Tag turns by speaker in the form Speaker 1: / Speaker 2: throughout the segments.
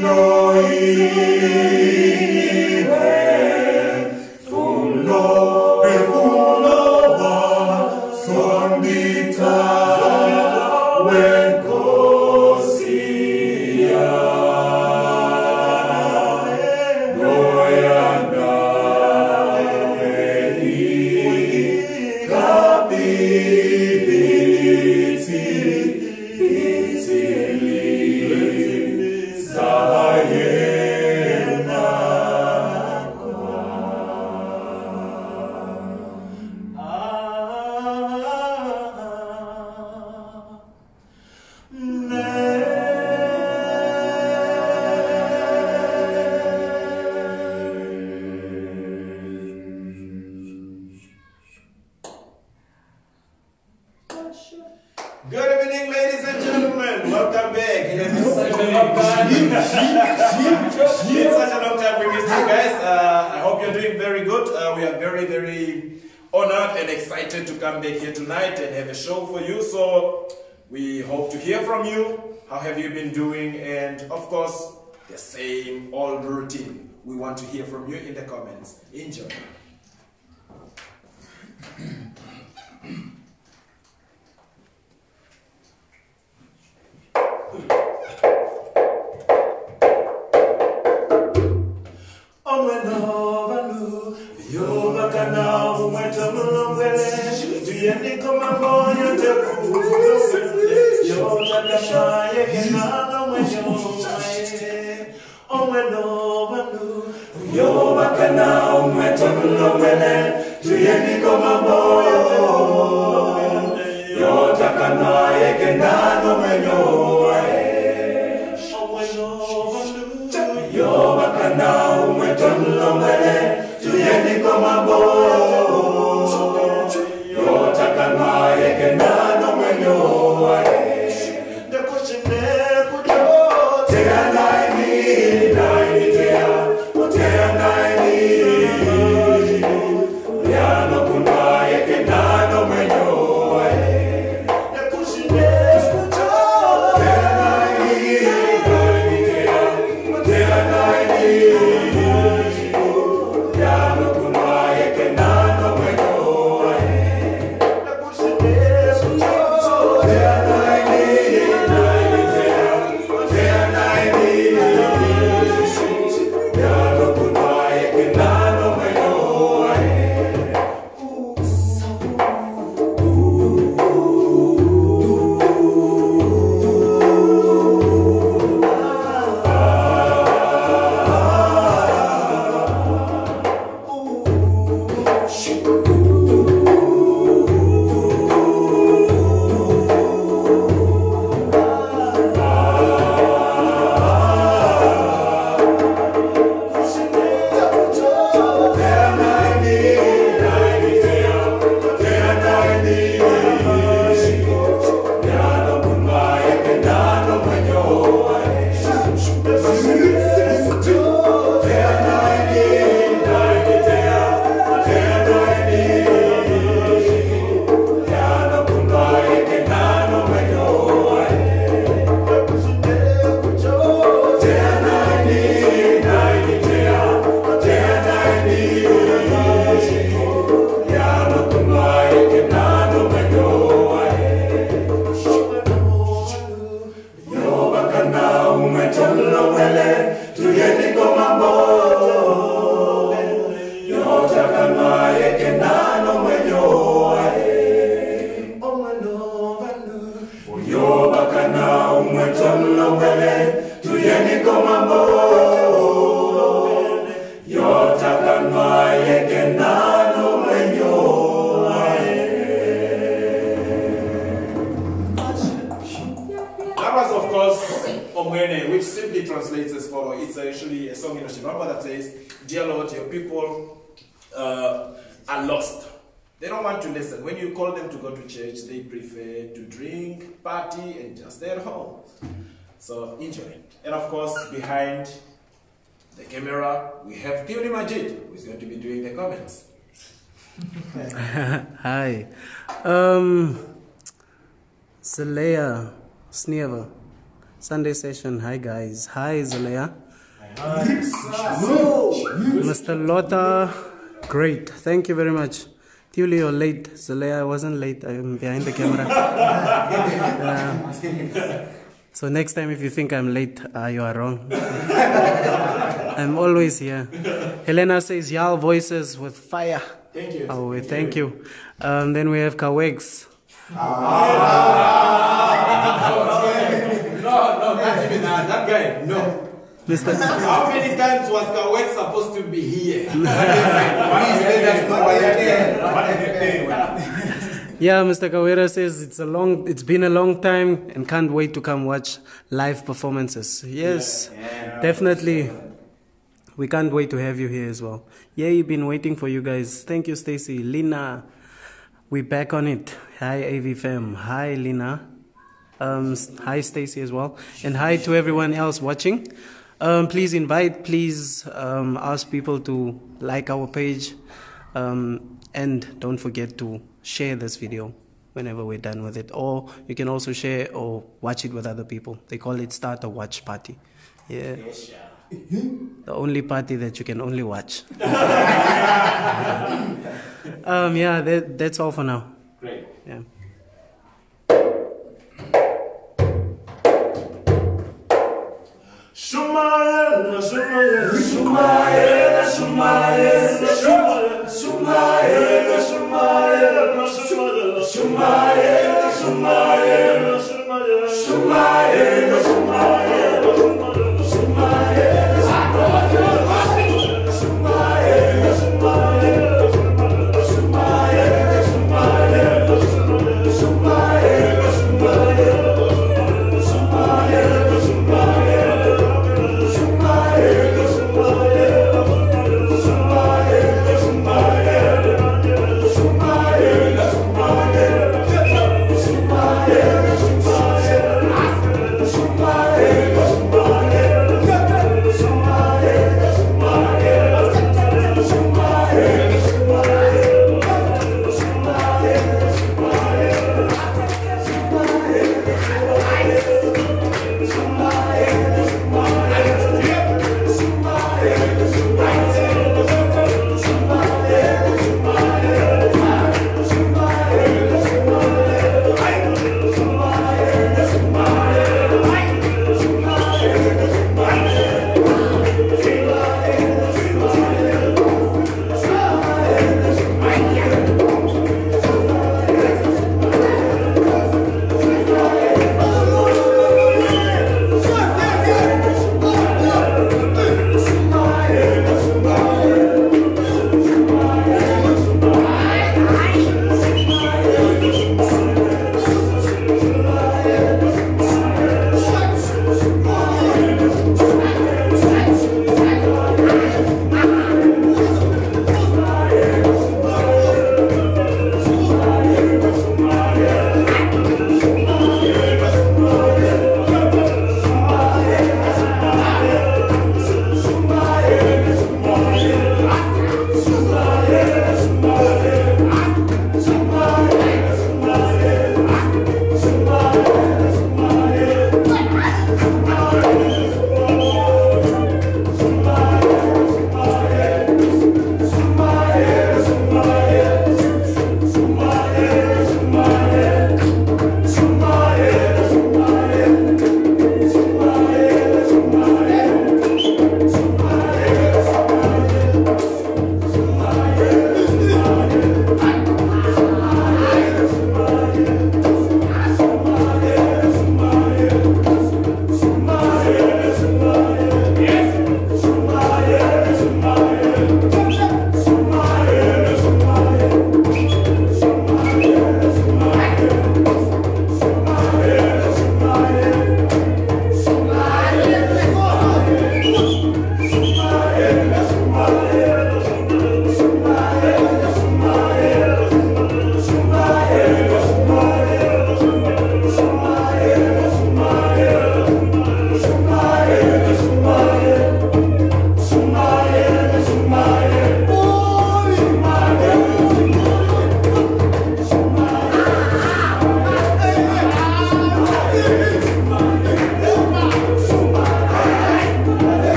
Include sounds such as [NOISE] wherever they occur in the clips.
Speaker 1: Good we have
Speaker 2: Theory Majid, who is going to be doing the comments. [LAUGHS]
Speaker 3: Hi. Um, Zalea Snever. Sunday session. Hi, guys. Hi, Zalea. Hi. Mr. Lotta. Great. Thank you very much. Tuli, you're late. Zalea, I wasn't late. I'm behind the camera. [LAUGHS] Yeah. So next time, if you think I'm late, uh, you are wrong. [LAUGHS] I'm always here. Helena says, Y'all voices with fire.
Speaker 2: Thank you.
Speaker 3: Oh, we thank you. Um, then we have Kawex.
Speaker 2: No, no, not even that. That guy, no.
Speaker 3: Mr.
Speaker 2: How many times was Kawek supposed to be here? [LAUGHS]
Speaker 4: Please let us know why you're there.
Speaker 3: Yeah, Mr. Kawera says it's a long, it's been a long time and can't wait to come watch live performances. Yes, definitely. We can't wait to have you here as well. Yeah, you've been waiting for you guys. Thank you, Stacy. Lina, We're back on it. Hi, AVFM. Hi, Lina. Um, hi, Stacy as well. And hi to everyone else watching. Um, please invite, please um, ask people to like our page. Um, and don't forget to share this video whenever we're done with it. Or you can also share or watch it with other people. They call it Start a Watch Party. Yeah. The only party that you can only watch. um, yeah, that, that's all for now.
Speaker 2: Great.
Speaker 3: Yeah.
Speaker 2: Shumael, Shumael, Shumael, Shumael, Shumael, Shumael, Shumael, Shumael, Shumael, Shumael, Shumael,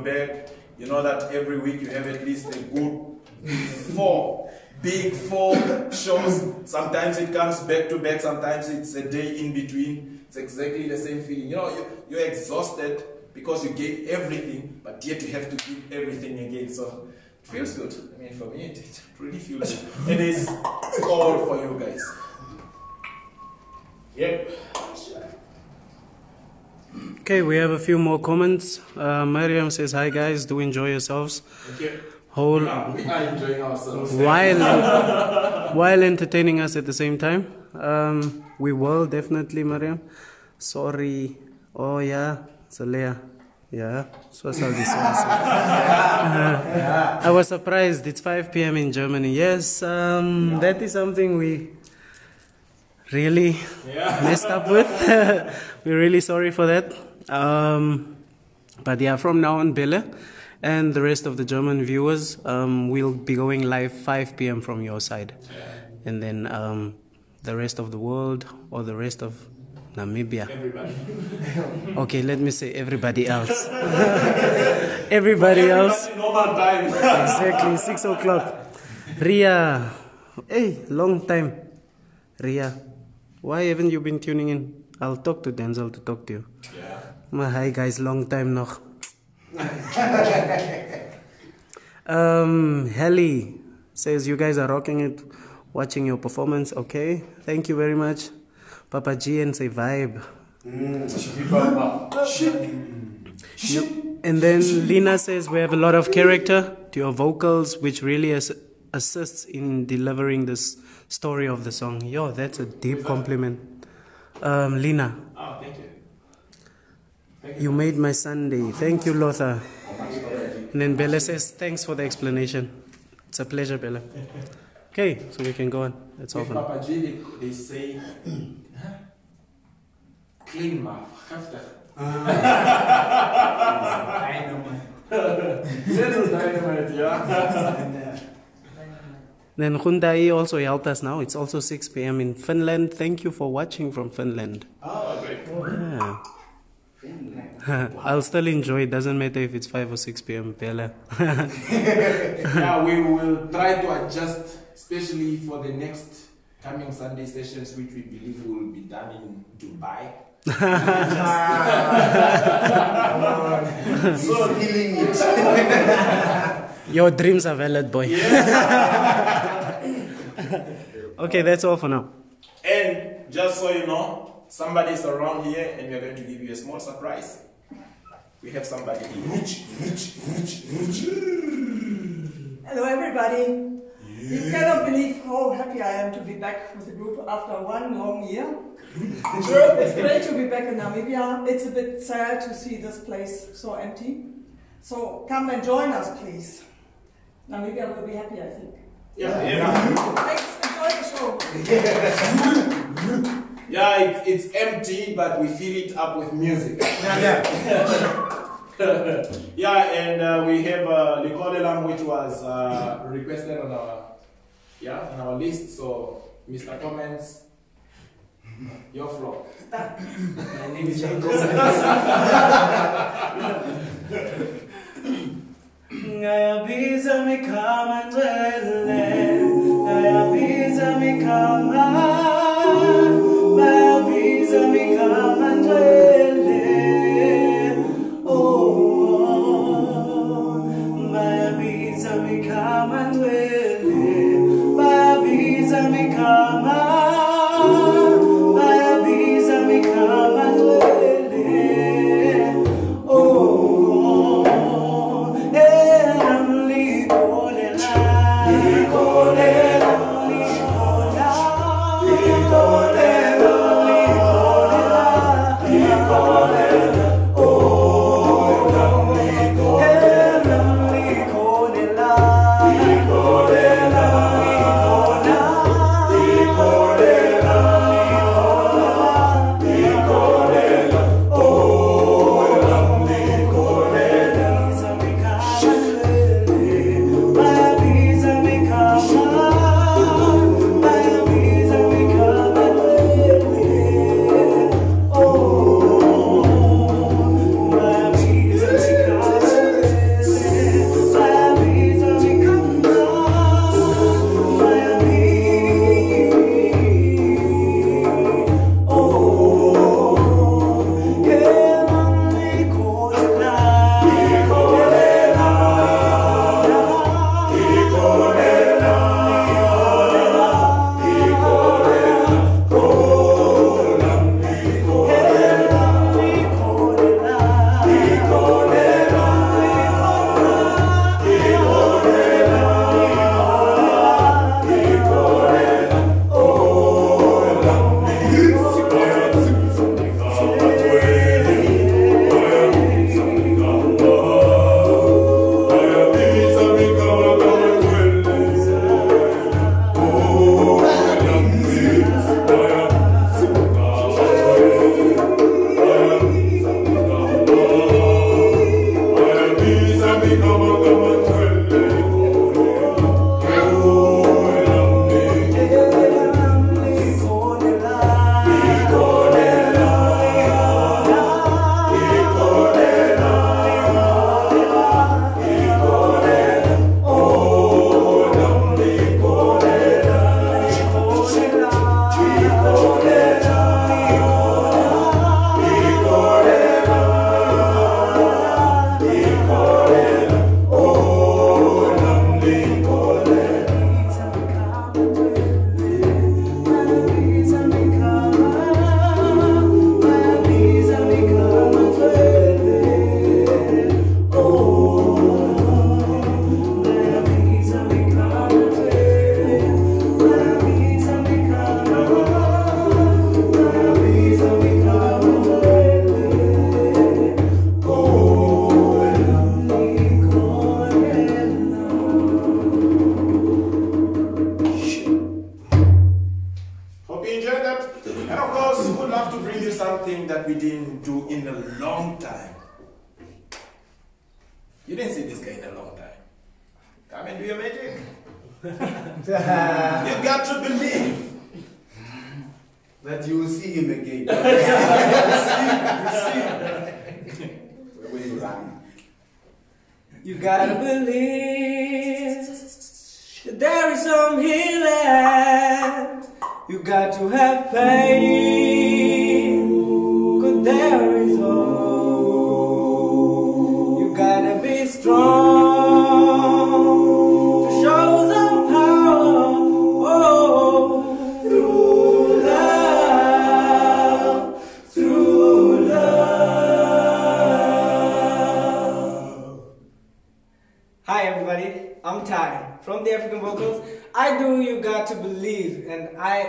Speaker 2: bag, you know that every week you have at least a good four, big four shows. Sometimes it comes back to back, sometimes it's a day in between. It's exactly the same feeling. You know, you're exhausted because you gave everything, but yet you have to give everything again. So it feels good. I mean, for me, it, it really feels good. It is all for you guys. Yep.
Speaker 3: Okay, we have a few more comments. Uh, Mariam says, "Hi guys, do enjoy yourselves."
Speaker 2: Thank you.
Speaker 3: Whole
Speaker 2: Yeah, we are enjoying ourselves.
Speaker 3: while [LAUGHS] while entertaining us at the same time. Um, we will definitely, Mariam. Sorry. Oh yeah, Zalea. Yeah, so so this [LAUGHS] I was surprised. It's 5 p.m. in Germany. Yes, um, that is something we really
Speaker 2: Yeah.
Speaker 3: messed up with. [LAUGHS] We're really sorry for that. Um, but yeah, from now on, Bille and the rest of the German viewers, um, we'll be going live 5 p.m. from your side. And then um, the rest of the world or the rest of Namibia.
Speaker 2: Everybody. [LAUGHS]
Speaker 3: Okay, let me say everybody else. [LAUGHS] everybody else.
Speaker 2: Everybody normal time.
Speaker 3: Exactly, 6 o'clock. Ria. Hey, long time. Ria. Why haven't you been tuning in? I'll talk to Denzel to talk to you.
Speaker 2: yeah.
Speaker 3: Maar hi guys, long time nog. [LAUGHS] um, Helly says you guys are rocking it, watching your performance. Okay, thank you very much. Papa G and say vibe. You- and then Lina says we have a lot of character to your vocals, which really as- assists in delivering this story of the song. Yo, that's a deep compliment. Um, Lina,
Speaker 2: Oh, thank you.
Speaker 3: you made my Sunday. Thank you, Lothar. And then Bella says, thanks for the explanation. It's a pleasure, Bella. [LAUGHS] Okay, so we can go on. That's all
Speaker 2: With
Speaker 3: for.
Speaker 2: Papa G, they, they say, [CLEARS THROAT] clean mouth. Heftig. Little [LAUGHS] [LAUGHS] dynamite, yeah.
Speaker 3: Then Hyundai also helped us now. It's also 6 p.m. in Finland. Thank you for watching from Finland.
Speaker 2: Oh, great.
Speaker 3: Yeah. [LAUGHS] I'll still enjoy it. Doesn't matter if it's 5 or 6 p.m. Bella.
Speaker 2: yeah, [LAUGHS] we will try to adjust, especially for the next coming Sunday sessions, which we believe will be done in Dubai. [LAUGHS]
Speaker 4: so feeling it.
Speaker 3: Your dreams are valid, boy. [LAUGHS] okay, that's all for now.
Speaker 2: And just so you know, somebody's around here and we're going to give you a small surprise. We have somebody here.
Speaker 5: Hello, everybody. You cannot believe how happy I am to be back with the group after one long year. [LAUGHS] it's great to be back in Namibia. It's a bit sad to see this place so empty. So come and join us, please. Namibia will be happy, I think.
Speaker 2: Yeah, yeah.
Speaker 5: Thanks, enjoy the show. [LAUGHS]
Speaker 2: yeah it's, it's empty, but we fill it up with music. yeah, yeah. [LAUGHS] yeah, and uh, we have uh, Likolelam, which was uh, requested on our yeah on our list. So, Mr. Comments, your floor.
Speaker 4: My name is Jacob. [LAUGHS]
Speaker 3: Ngayabiza mikama
Speaker 2: You got to
Speaker 6: have faith.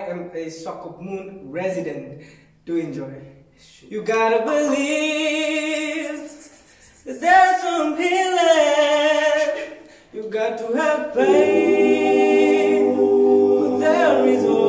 Speaker 6: Am a Swakopmund resident. Do enjoy. You gotta believe that there's some healing. You got to have faith. There is hope.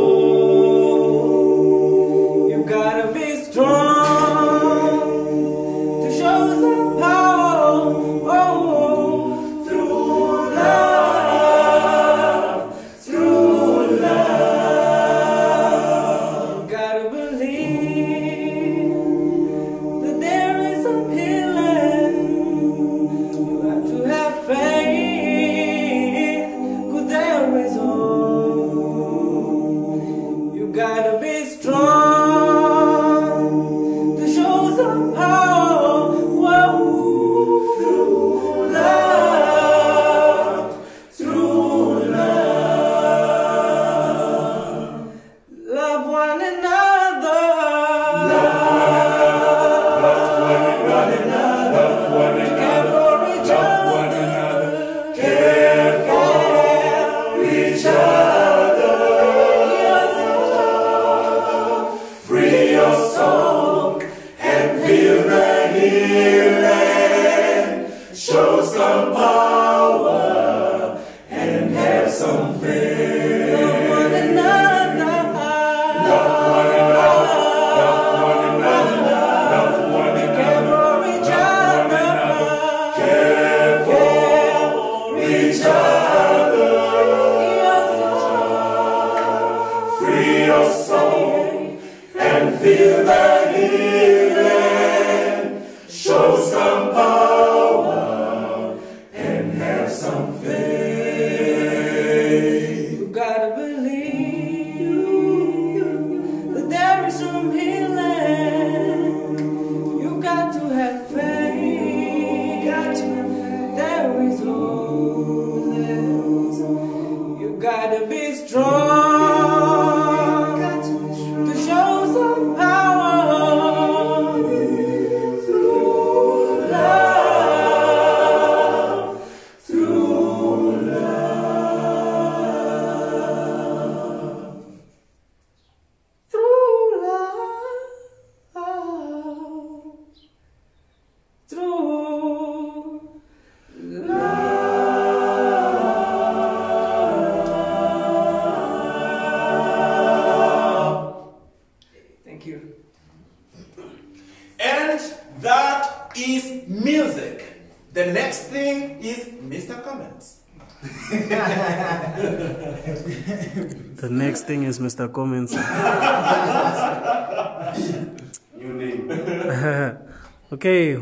Speaker 6: Some power and have some faith.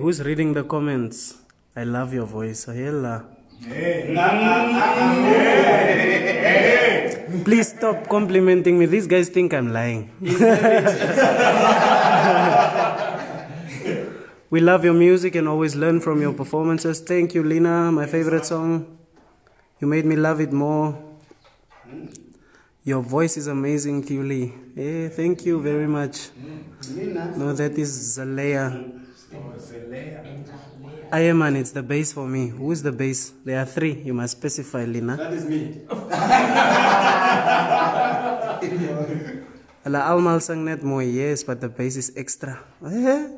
Speaker 3: Who's reading the comments? I love your voice. Ahela. Please stop complimenting me. These guys think I'm lying. [LAUGHS] we love your music and always learn from your performances. Thank you, Lina. My favorite song. You made me love it more. Your voice is amazing, Thuli. Eh, thank you very much. No, that is Zalea. I am man, it's the bass for me. Who is the bass? There are three. You must specify, Lina.
Speaker 2: That is me. [LAUGHS]
Speaker 3: Ala almal sang net mooi, yes, but the bass is extra. Eh?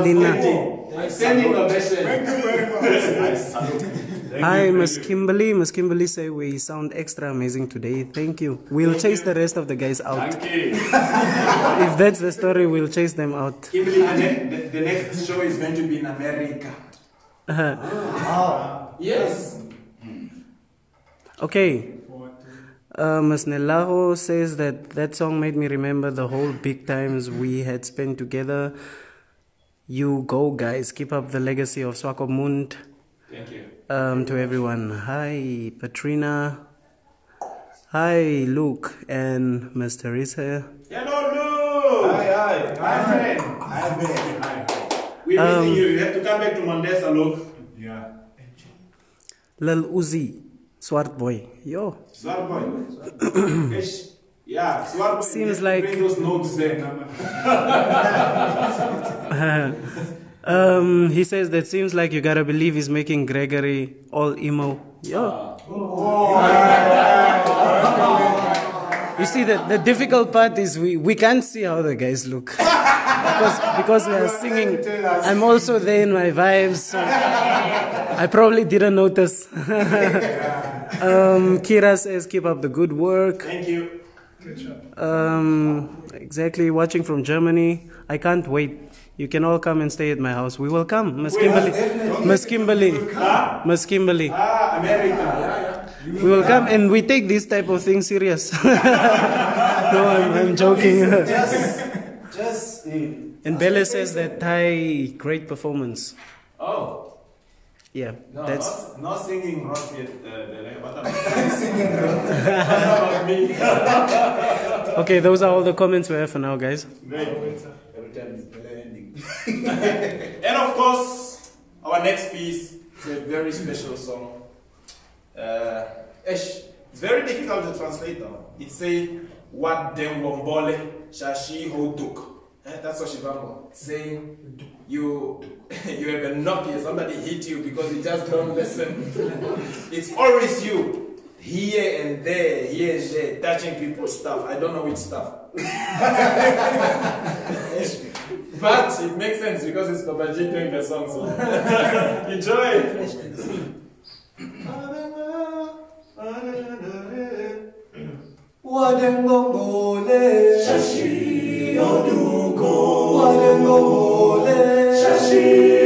Speaker 3: Lina.
Speaker 2: Standing ovation.
Speaker 3: Hi, Miss Kimberly. Miss Kimberly say we sound extra amazing today. Thank you. We'll chase the rest of the guys out.
Speaker 2: Thank you. [LAUGHS]
Speaker 3: If that's the story, we'll chase them out.
Speaker 2: Kimberly, the, the, next show is going to be in America. Oh, Yes.
Speaker 3: Okay. Uh, Ms. Nelago says that that song made me remember the whole big times we had spent together. You go, guys. Keep up the legacy of Swakopmund.
Speaker 2: Thank you.
Speaker 3: Um, to everyone. Hi, Patrina. Hi, Luke and Miss Teresa.
Speaker 2: Hello, Luke.
Speaker 4: Hi, hi.
Speaker 2: My friend.
Speaker 4: Hi, man. Hi.
Speaker 2: We're
Speaker 3: Um,
Speaker 2: missing you. You have to come back to Mondesa, Luke.
Speaker 4: Yeah.
Speaker 3: Lil Uzi, Swart Boy. Yo.
Speaker 2: Swart boy. [COUGHS] Yeah, Swarboy.
Speaker 3: Seems
Speaker 2: Bring
Speaker 3: like-
Speaker 2: those notes back. [LAUGHS] [LAUGHS]
Speaker 3: Um, he says that seems like you gotta believe he's making Gregory all emo. Yo. You see, the, the difficult part is we, we can't see how the guys look. because, because we are singing, I'm also there in my vibes. So I probably didn't notice. [LAUGHS] um, Kira says, keep up the good work.
Speaker 2: Thank you.
Speaker 3: Um, exactly, watching from Germany. I can't wait. You can all come and stay at my house. We will come, Miss Kimberly. Miss Kimberly. Miss Kimberly.
Speaker 2: Ah, America. Yeah, yeah.
Speaker 3: We will come and we take this type of thing serious. [LAUGHS] no, I'm, I'm joking.
Speaker 4: Just, [LAUGHS] just, eh,
Speaker 3: and Bella says that Thai great performance.
Speaker 2: Oh.
Speaker 3: Yeah,
Speaker 2: No,
Speaker 3: that's
Speaker 2: not, not singing rock yet. Uh, what about [LAUGHS] about me?
Speaker 3: okay. Those are all the comments we have for now, guys.
Speaker 2: Great.
Speaker 4: every time. [LAUGHS]
Speaker 2: And of course, our next piece is a very special song. Uh, it's very difficult to translate now. It say what dem wombole shashi hotuk. Eh, That's what Shivango saying. You [LAUGHS] you have a knock here, somebody hit you because you just don't listen. [LAUGHS] it's always you. Here and there, here and there, touching people's stuff. I don't know which stuff. [LAUGHS] But it makes sense because it's Baba G doing the song, so [LAUGHS] enjoy it.
Speaker 4: Wadengongole Shashi Odugo Wadengongole Shashi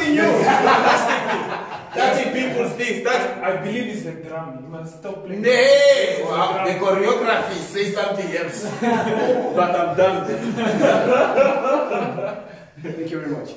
Speaker 7: asking you. touching people's things. That
Speaker 8: I believe it's the drum. You must stop playing.
Speaker 7: Nay, wow, the choreography say something else. [LAUGHS] but I'm done. [LAUGHS]
Speaker 2: Thank you very much.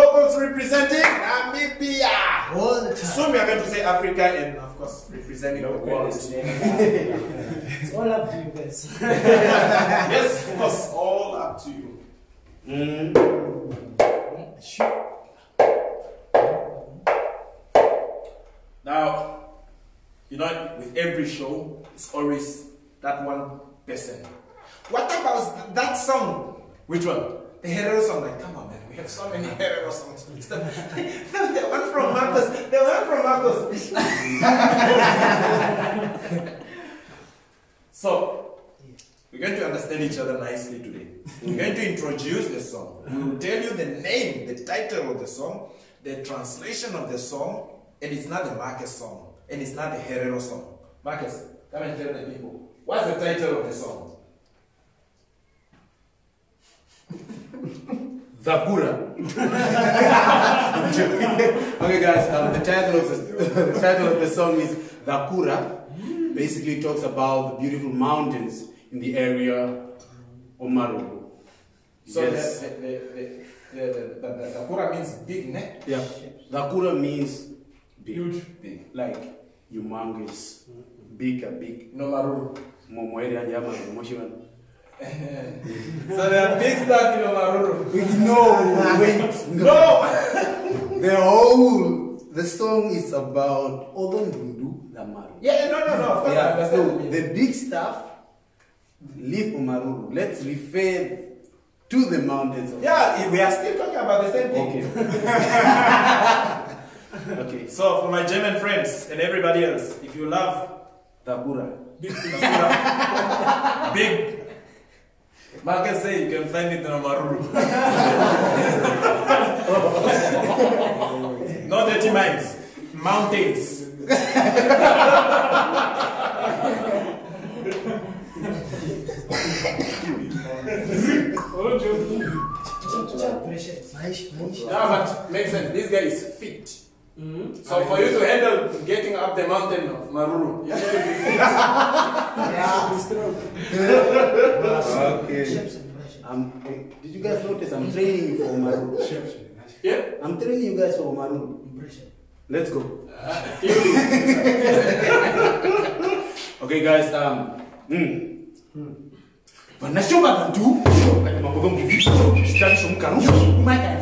Speaker 7: Locals representing Namibia.
Speaker 2: All the time.
Speaker 7: Soon we are going to say Africa and of course representing the world. [LAUGHS]
Speaker 2: It's all up to you guys. [LAUGHS]
Speaker 7: yes, of course, all up to you. Mm-hmm. Now, you know, with every show, it's always that one person. What about that song? Which one? The Herero song. Like, come on, man, we have so many [LAUGHS] Herero songs. [LAUGHS] The one from Marcos. The one from Marcos. [LAUGHS] so, we're going to understand each other nicely today. We're going to introduce the song. We will tell you the name, the title of the song, the translation of the song, and it's not the Marcus song, and it's not the Herero song. Marcus, come and tell the people. What's the title of the song?
Speaker 4: Zakura. [LAUGHS] okay, guys. Um, the title of the, [LAUGHS] the title of the song is Zakura. Basically, talks about the beautiful mountains in the area of Marugu.
Speaker 7: So
Speaker 4: Yes.
Speaker 7: the, the, the,
Speaker 4: The, the, the, the, the kura means big, ne?
Speaker 3: Yeah.
Speaker 4: Gakura means big.
Speaker 9: Huge.
Speaker 4: Big. Like humongous. Big, a big.
Speaker 9: No maruru.
Speaker 4: Momweri and Yama, emotion. [LAUGHS]
Speaker 9: So there are big stuff in maruru.
Speaker 4: No, wait. No! [LAUGHS] the whole, the song is about Odondundu Lamaru.
Speaker 9: Yeah, no, no, no. Of
Speaker 4: Yeah, so the big stuff, leave Umaruru. Let's refer to the mountains of
Speaker 9: Yeah, we are still talking about the same thing.
Speaker 4: Okay. [LAUGHS] okay.
Speaker 2: So, for my German friends and everybody else, if you love
Speaker 4: Takura.
Speaker 2: big, big Marcus say you can find it in Amaruru. [LAUGHS] no dirty minds, mountains.
Speaker 9: Yeah, but makes sense. This guy is fit. So for you to handle getting up the mountain of Maruru, you need to be fit. [LAUGHS] [LAUGHS]
Speaker 4: Okay. Um, did you guys notice I'm training you for Umaruru?
Speaker 9: Yeah?
Speaker 4: I'm training you guys for Umaruru. Let's go. [LAUGHS] okay, guys. Um. Mm. Wanashoka bantu kwenye mabogo mbivi sitaki shumkaru umaka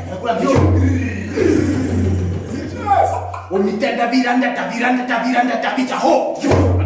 Speaker 4: unitenda viranda taviranda taviranda tavita ho
Speaker 3: you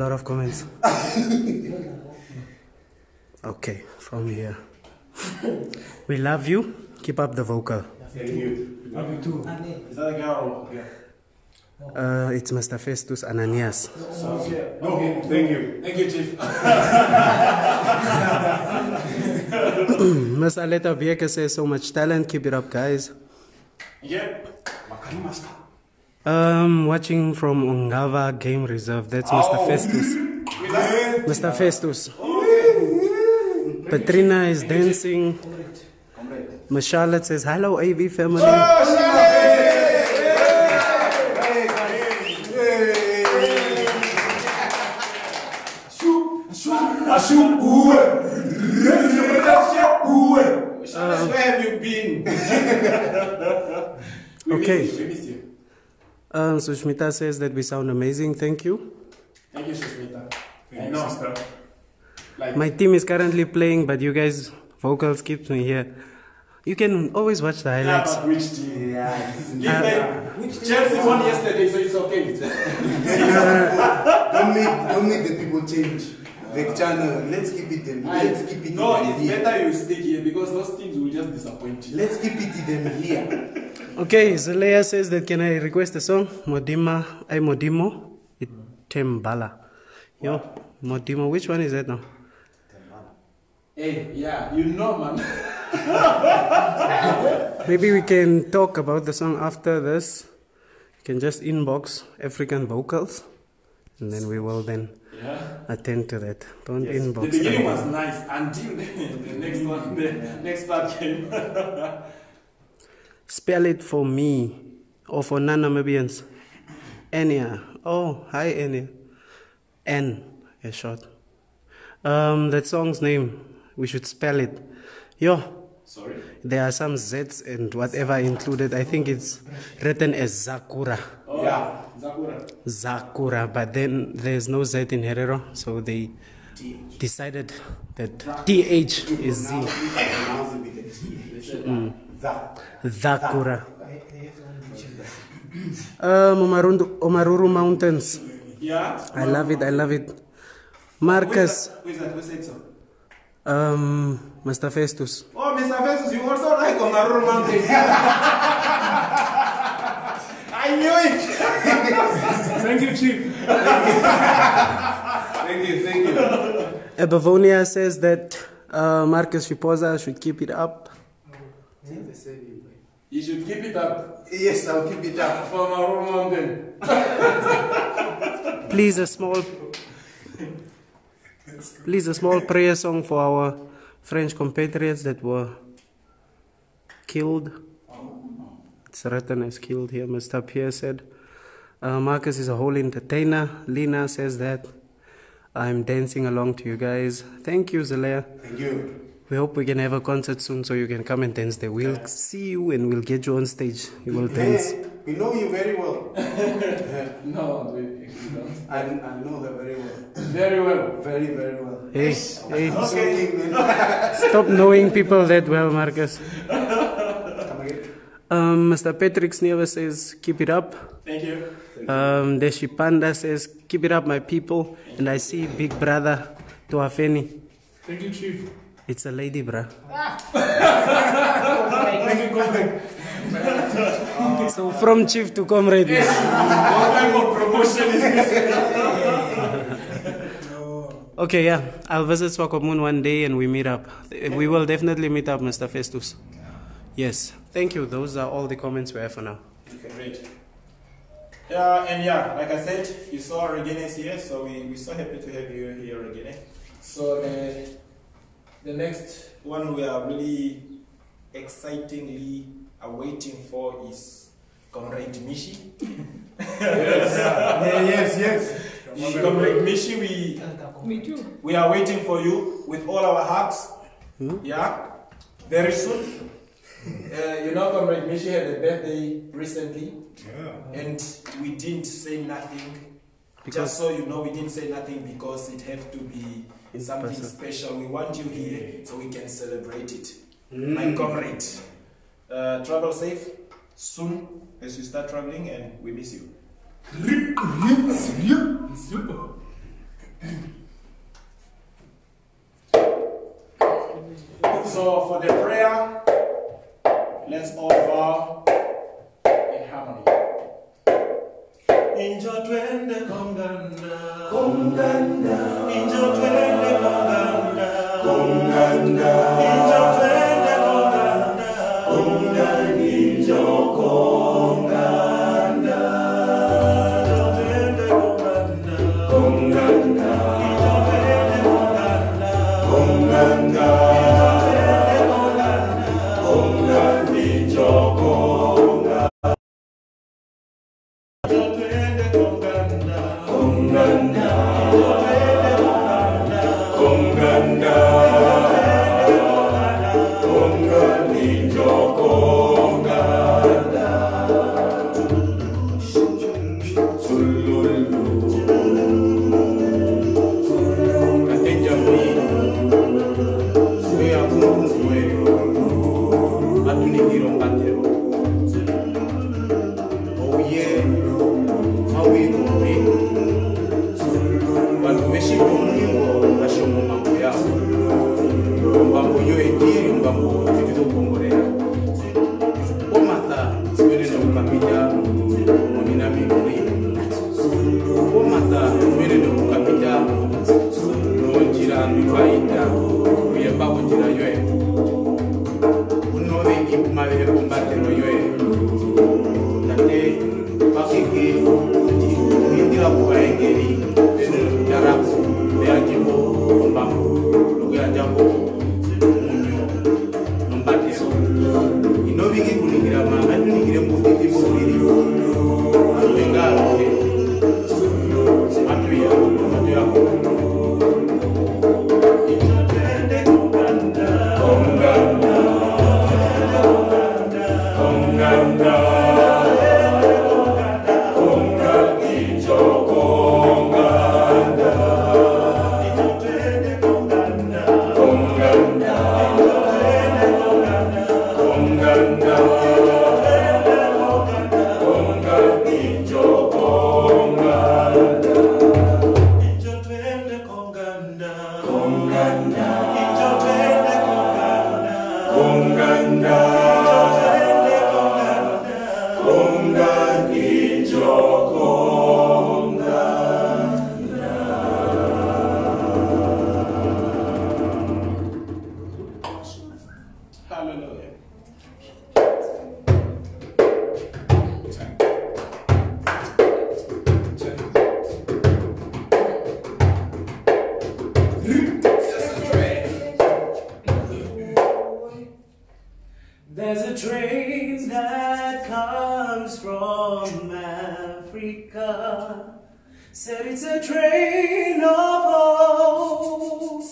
Speaker 3: lot of comments. [LAUGHS] okay, from here. We love you. Keep up the vocal.
Speaker 2: Thank you. Love you too. Is that a girl? Yeah.
Speaker 3: Uh, it's Mr. Festus Ananias.
Speaker 2: No, thank you. Thank you, Chief.
Speaker 3: Ms. Aleta Bieka says so much talent. Keep it up, guys.
Speaker 2: Yeah.
Speaker 3: Um, watching from Ungava Game Reserve. That's Mr.
Speaker 2: Oh.
Speaker 3: Festus. Mr. Festus. Petrina is dancing. Charlotte says, Hello, AV family.
Speaker 2: Charlotte, where have you been?
Speaker 3: Okay. [LAUGHS]
Speaker 2: Miss you. We miss you.
Speaker 3: Um, Sushmita says that we sound amazing. Thank you.
Speaker 2: Thank you, Shusmita. I know. Like,
Speaker 3: My team is currently playing, but you guys, vocals keeps me here. You can always watch the
Speaker 2: yeah,
Speaker 3: highlights.
Speaker 2: but which team?
Speaker 10: Yeah.
Speaker 2: Give them. Chelsea won yesterday, so it's okay. [LAUGHS]
Speaker 10: Don't make don't make the people change. The channel. Let's keep it in. Let's keep it
Speaker 2: no,
Speaker 10: in
Speaker 2: it's
Speaker 10: here.
Speaker 2: better you stick here because those teams will just disappoint you.
Speaker 10: Let's keep it in here. [LAUGHS]
Speaker 3: Okay, Zalea says that can I request a song? Modima, I Modimo, Tembala. Yo, Modimo, which one is that now? Tembala.
Speaker 2: Hey, yeah, you know, man. [LAUGHS]
Speaker 3: Maybe we can talk about the song after this. You can just inbox African vocals, and then we will then
Speaker 2: Yeah.
Speaker 3: attend to that. Don't
Speaker 2: Yes.
Speaker 3: inbox.
Speaker 2: The beginning was nice until the, [LAUGHS] the next one, the next part came. [LAUGHS]
Speaker 3: Spell it for me or for non-Namibians. Enya. Oh, hi Enya. N, a short. Um, that song's name. We should spell it. Yo,
Speaker 2: Sorry.
Speaker 3: there are some Z's and whatever included. I think it's written as Zakura.
Speaker 2: Oh, yeah. Zakura.
Speaker 3: Zakura, but then there's no Z in Herero, so they decided that TH is Z.
Speaker 10: Pronounce it with a T. That.
Speaker 3: Zakura. Um, Omarundu, Omaruru Mountains.
Speaker 2: Yeah.
Speaker 3: I love it, I love it. Marcus,
Speaker 2: Who is that? Who said so?
Speaker 3: um, Mr. Festus.
Speaker 2: Oh, Mr. Festus, you also like Omaruru Mountain. [LAUGHS] I knew it. [LAUGHS]
Speaker 9: Thank you, Chief.
Speaker 10: Thank you, thank you.
Speaker 3: Ebavonia says that uh, Marcus Shipoza should keep it up.
Speaker 2: You should keep it up
Speaker 10: Yes, I'll keep it up.
Speaker 2: for Omaruru Mountain. [LAUGHS]
Speaker 3: Please, a small, please, a small prayer song for our French compatriots that were killed. It's written as killed here. Mr. Pierre said. Uh, Marcus is a whole entertainer. Lina says that. I'm dancing along to you guys. Thank you, Zalea.
Speaker 10: Thank you.
Speaker 3: We hope we can have a concert soon so you can come and dance there. We'll see you and we'll get you on stage. You will dance.
Speaker 10: Hey, we know you very well. [LAUGHS]
Speaker 2: No, we don't.
Speaker 10: I, I know her very well.
Speaker 2: Very well.
Speaker 10: Very, very well.
Speaker 3: Hey, hey,
Speaker 10: Something, man. [LAUGHS]
Speaker 3: stop knowing people that well, Marcus. Um, Mr. Patrick Snever says, keep it up.
Speaker 2: Thank you.
Speaker 3: Um, Deshi Panda says, keep it up, my people. And I see Big Brother Tuafeni.
Speaker 9: Thank you, Chief.
Speaker 3: It's a lady, bruh.
Speaker 9: Thank you, Comrade.
Speaker 3: So from chief to comrade.
Speaker 2: What type of promotion is this? [LAUGHS]
Speaker 3: Okay, yeah. I'll visit Swakopmund one day and we meet up. We will definitely meet up, Mr. Festus. Yes. Thank you. Those are all the comments we have for now.
Speaker 2: Okay, Great. Yeah, and yeah, like I said, you saw Regine here, so we, we're so happy to have you here, Regine. So the, the next one we are really excitingly awaiting for is Comrade Mishi.
Speaker 9: Yeah, yes, yes.
Speaker 2: Comrade Mishi, we,
Speaker 5: Me too.
Speaker 2: we are waiting for you with all our hearts. Yeah, very soon. Uh, you know, Comrade Mishi had a birthday recently. And we didn't say nothing Just so you know, we didn't say nothing because it had to be
Speaker 6: In
Speaker 2: something
Speaker 6: person.
Speaker 2: special. We want you here so we can celebrate it.
Speaker 6: Mm.
Speaker 2: My comrade, uh, travel safe soon as you start traveling, and we miss you. So for the prayer, let's all bow in harmony. Injo twende konganda. Konganda. Injo twende konganda. Konganda
Speaker 6: It's a train of hope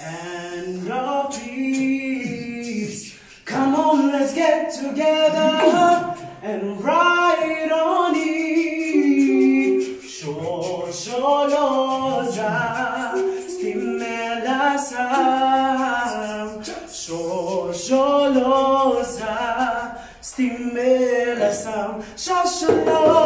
Speaker 6: and of peace. Come on, let's get together and ride on it. Shosholoza, stimela sam. Shosholoza, stimela sam. Shosholo,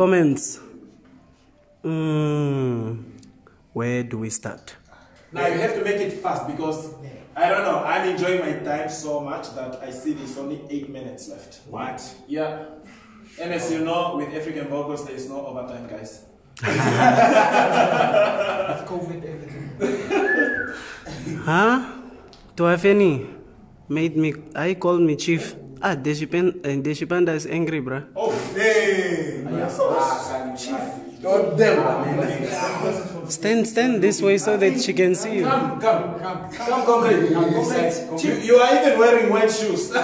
Speaker 2: comments.
Speaker 3: Mm, where do we start?
Speaker 2: now you have to make it fast because I don't know. I'm enjoying my time so much that I see there's only eight minutes left.
Speaker 9: What?
Speaker 2: Yeah. And as you know, with African vocals, there is no overtime, guys.
Speaker 6: COVID, everything.
Speaker 3: Huh? Do I have any? made me. I called me chief. Ah, Deshipan, uh, Deshipanda is angry, bruh.
Speaker 2: Oh,
Speaker 10: Hey! God damn, man.
Speaker 3: Stand, stand this way so that she can see you.
Speaker 9: Come, come, come, come, comrade. Come, comrade.
Speaker 2: you, you are even wearing white shoes. [LAUGHS]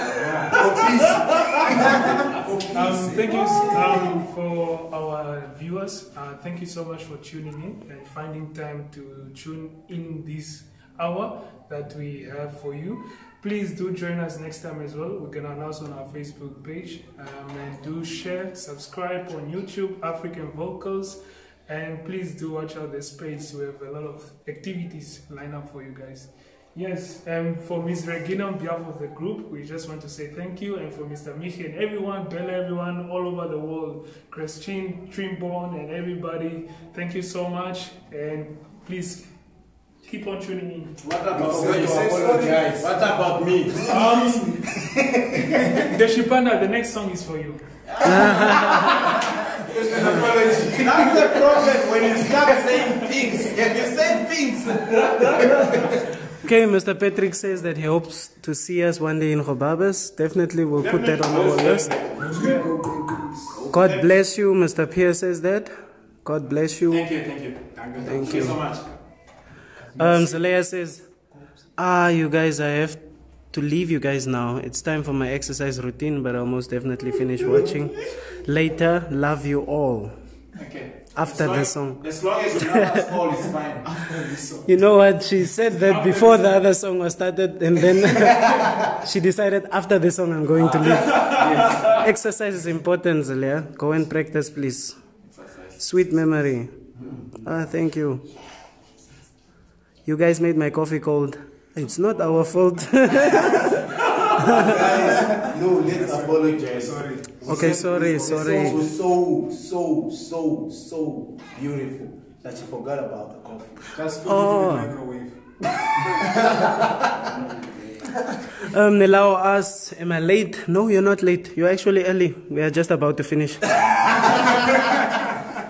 Speaker 7: Um, thank you um, for our viewers. Uh, thank you so much for tuning in and finding time to tune in this hour that we have for you. Please do join us next time as well. We're gonna announce on our Facebook page um, and do share, subscribe on YouTube, African Vocals, and please do watch out the space. We have a lot of activities lined up for you guys. Yes, and for Ms. Regina on behalf of the group, we just want to say thank you. And for Mr. Michi and everyone, Bella, everyone all over the world, Christine, Trimborn, and everybody, thank you so much. And please keep on tuning in.
Speaker 2: What about
Speaker 9: So you say sorry.
Speaker 2: What about me?
Speaker 7: Um, [LAUGHS] the Shipanda, the next song is for you. [LAUGHS]
Speaker 2: That's the problem when you start saying things. If you say things,
Speaker 3: Okay, Mr. Patrick says that he hopes to see us one day in Gobabis. Definitely, we'll put that on our list. God bless you, Mr. Pierre says that. God bless you.
Speaker 2: Thank you, thank you.
Speaker 3: Thank
Speaker 2: Thank you
Speaker 3: you.
Speaker 2: so much.
Speaker 3: Um, Zalea says, Ah, you guys, I have to leave you guys now. It's time for my exercise routine, but I'll most definitely finish watching later. Love you all.
Speaker 2: Okay.
Speaker 3: After
Speaker 2: As long-
Speaker 3: the song.
Speaker 2: As long as you love us all, it's fine. After this song.
Speaker 3: You know what? She said that before the other song was started, and then [LAUGHS] she decided after the song I'm going to leave. Exercise is important, Zalea. Go and practice, please. Sweet memory. Ah, thank you. You guys made my coffee cold. It's not our fault. [LAUGHS]
Speaker 10: Guys, no, let's apologize. Sorry.
Speaker 3: Okay, sorry,
Speaker 10: The
Speaker 3: sorry.
Speaker 10: song was so, so, so, so beautiful that she forgot about the coffee.
Speaker 7: Just
Speaker 3: Oh.
Speaker 7: microwave. [LAUGHS]
Speaker 3: Um, Nelao asks, Am I late? No, you're not late. You're actually early. We are just about to finish. [LAUGHS]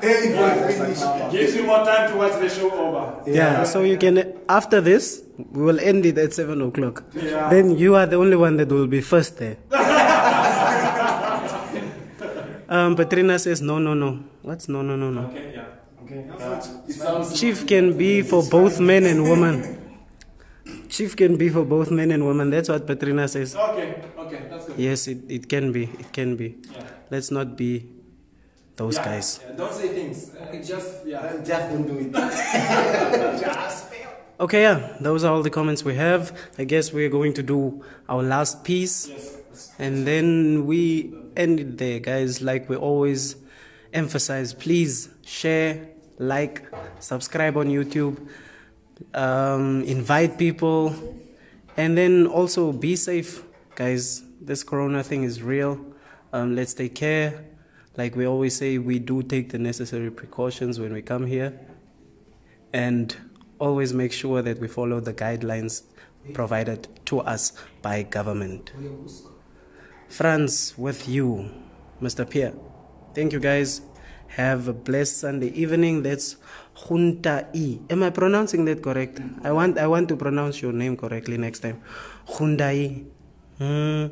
Speaker 10: Early for a finish.
Speaker 2: Gives you more time to watch the show over.
Speaker 3: Yeah, so you can, after this, we will end it at 7 o'clock.
Speaker 2: Yeah.
Speaker 3: Then you are the only one that will be first there. [LAUGHS] um, Patrina says, No, no, no. What's no, no, no, no?
Speaker 2: Okay, yeah.
Speaker 9: It sounds
Speaker 3: Chief can be for both men and women. Chief can be for both men and women. That's what Patrina says.
Speaker 2: Okay, okay, that's good.
Speaker 3: Yes, it, it can be. It can be.
Speaker 2: Yeah.
Speaker 3: Let's not be those
Speaker 2: Yeah,
Speaker 3: guys.
Speaker 2: yeah, Don't say things. Uh, just, yeah.
Speaker 10: Just don't do it. [LAUGHS]
Speaker 3: Okay, yeah, those are all the comments we have. I guess we're going to do our last piece.
Speaker 2: Yes.
Speaker 3: And then we end it there, guys. Like we always emphasize, please share, like, subscribe on YouTube, um, invite people, and then also be safe, guys. This corona thing is real. Um, let's take care. Like we always say, we do take the necessary precautions when we come here, and always make sure that we follow the guidelines provided to us by government. Franz, with you, Mr. Pierre. Thank you guys. Have a blessed Sunday evening. That's Junta E. Am I pronouncing that correct? I want I want to pronounce your name correctly next time. Junta I- hmm,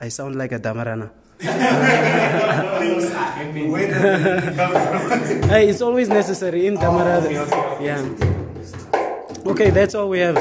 Speaker 3: I sound like a Damarana. [LAUGHS] hey, it's always necessary in Damara. Yeah. Okay, that's all we have.